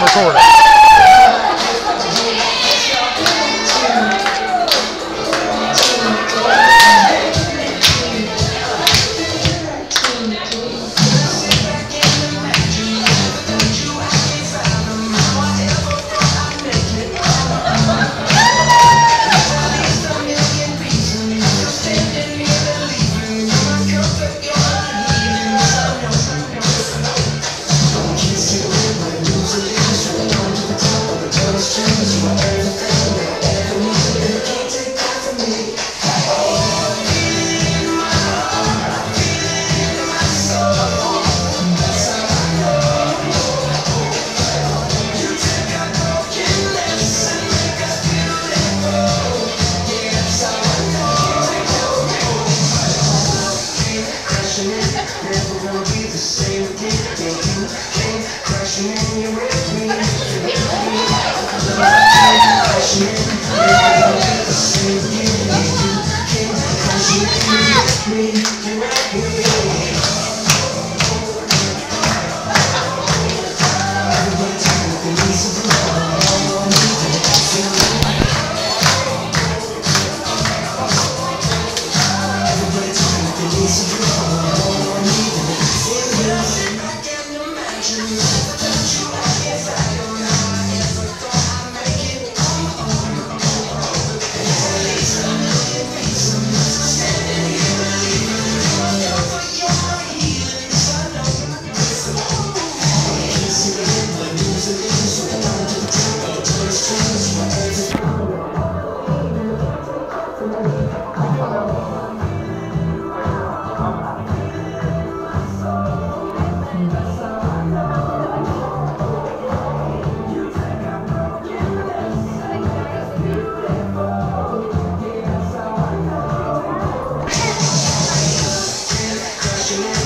recording. crashing in, never gonna be the same again. Yeah, you came crashing in, you're me. Sure.